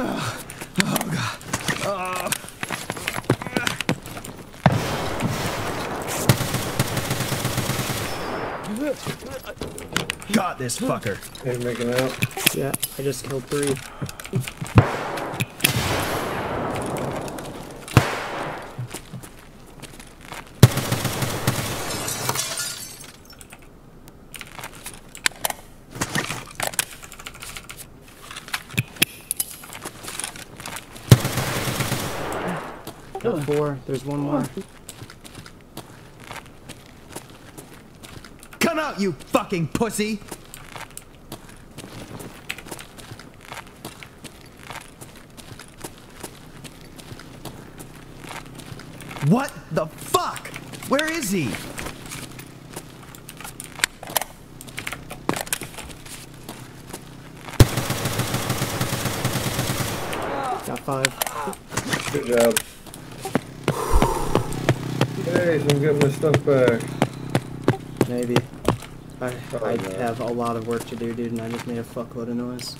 Oh, God. Oh. Got this fucker. They're making out. Yeah, I just killed three. Got four. There's one more. Come out, you fucking pussy! What the fuck? Where is he? Got five. Good job. Hey, so I'm getting my stuff back. Maybe. I, Oh, I no. have a lot of work to do, dude, and I just made a fuckload of noise.